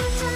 멈춰.